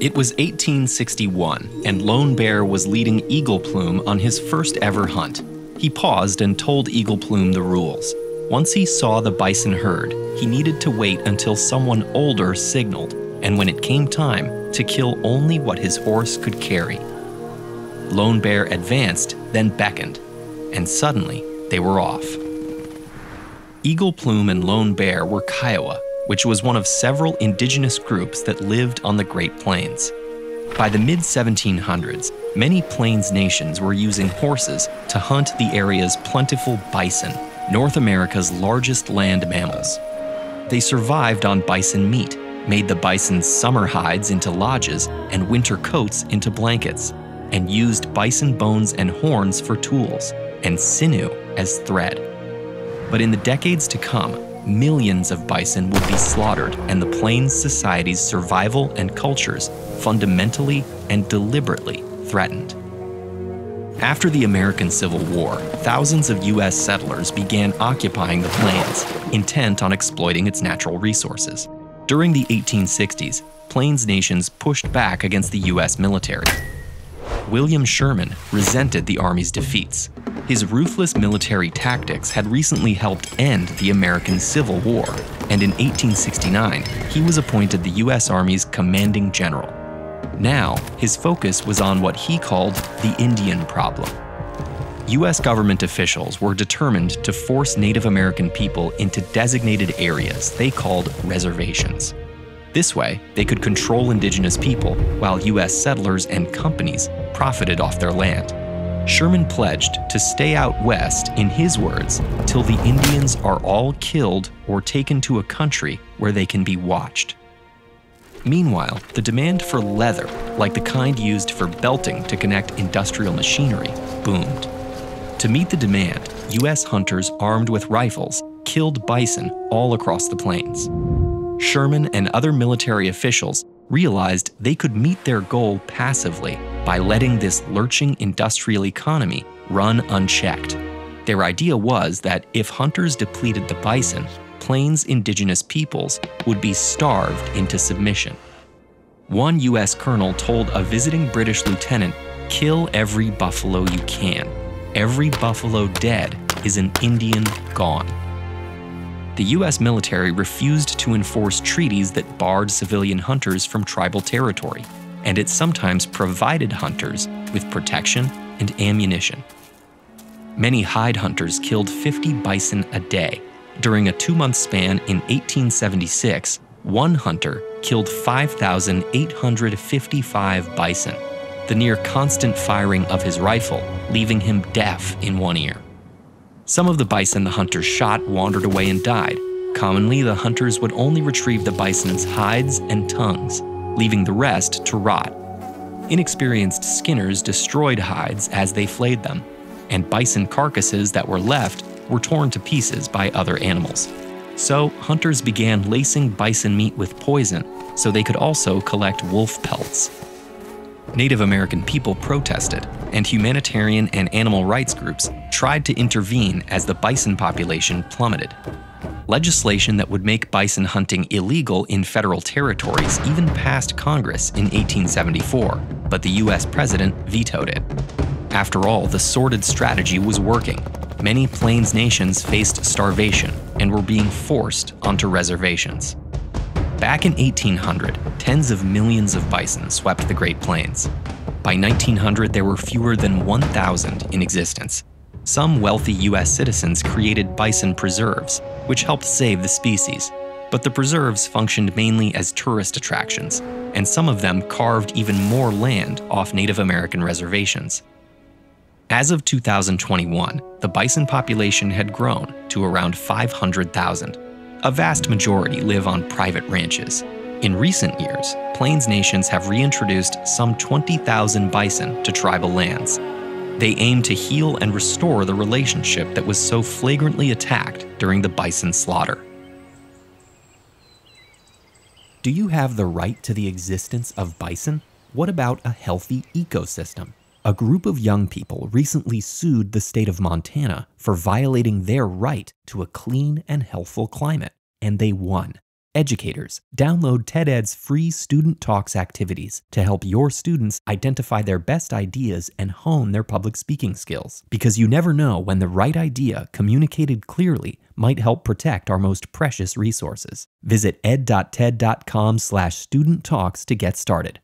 It was 1861, and Lone Bear was leading Eagle Plume on his first ever hunt. He paused and told Eagle Plume the rules. Once he saw the bison herd, he needed to wait until someone older signaled, and when it came time, to kill only what his horse could carry. Lone Bear advanced, then beckoned, and suddenly they were off. Eagle Plume and Lone Bear were Kiowa, which was one of several indigenous groups that lived on the Great Plains. By the mid 1700s, many Plains nations were using horses to hunt the area's plentiful bison, North America's largest land mammals. They survived on bison meat, made the bison's summer hides into lodges and winter coats into blankets, and used bison bones and horns for tools, and sinew as thread. But in the decades to come, millions of bison would be slaughtered and the Plains society's survival and cultures fundamentally and deliberately threatened. After the American Civil War, thousands of U.S. settlers began occupying the Plains, intent on exploiting its natural resources. During the 1860s, Plains nations pushed back against the U.S. military. William Sherman resented the Army's defeats. His ruthless military tactics had recently helped end the American Civil War, and in 1869, he was appointed the U.S. Army's commanding general. Now, his focus was on what he called the Indian problem. U.S. government officials were determined to force Native American people into designated areas they called reservations. This way, they could control indigenous people while U.S. settlers and companies profited off their land. Sherman pledged to stay out west, in his words, till the Indians are all killed or taken to a country where they can be watched. Meanwhile, the demand for leather, like the kind used for belting to connect industrial machinery, boomed. To meet the demand, U.S. hunters armed with rifles killed bison all across the plains. Sherman and other military officials realized they could meet their goal passively by letting this lurching industrial economy run unchecked. Their idea was that if hunters depleted the bison, Plains indigenous peoples would be starved into submission. One U.S. colonel told a visiting British lieutenant kill every buffalo you can. Every buffalo dead is an Indian gone the US military refused to enforce treaties that barred civilian hunters from tribal territory, and it sometimes provided hunters with protection and ammunition. Many hide hunters killed 50 bison a day. During a two month span in 1876, one hunter killed 5,855 bison, the near constant firing of his rifle leaving him deaf in one ear. Some of the bison the hunters shot wandered away and died. Commonly, the hunters would only retrieve the bison's hides and tongues, leaving the rest to rot. Inexperienced skinners destroyed hides as they flayed them, and bison carcasses that were left were torn to pieces by other animals. So, hunters began lacing bison meat with poison so they could also collect wolf pelts. Native American people protested, and humanitarian and animal rights groups tried to intervene as the bison population plummeted. Legislation that would make bison hunting illegal in federal territories even passed Congress in 1874, but the US president vetoed it. After all, the sordid strategy was working. Many Plains nations faced starvation and were being forced onto reservations. Back in 1800, tens of millions of bison swept the Great Plains. By 1900, there were fewer than 1,000 in existence. Some wealthy US citizens created bison preserves, which helped save the species. But the preserves functioned mainly as tourist attractions, and some of them carved even more land off Native American reservations. As of 2021, the bison population had grown to around 500,000 a vast majority live on private ranches. In recent years, Plains nations have reintroduced some 20,000 bison to tribal lands. They aim to heal and restore the relationship that was so flagrantly attacked during the bison slaughter. Do you have the right to the existence of bison? What about a healthy ecosystem? A group of young people recently sued the state of Montana for violating their right to a clean and healthful climate, and they won. Educators, download TED-Ed's free Student Talks activities to help your students identify their best ideas and hone their public speaking skills. Because you never know when the right idea, communicated clearly, might help protect our most precious resources. Visit ed.ted.com slash student talks to get started.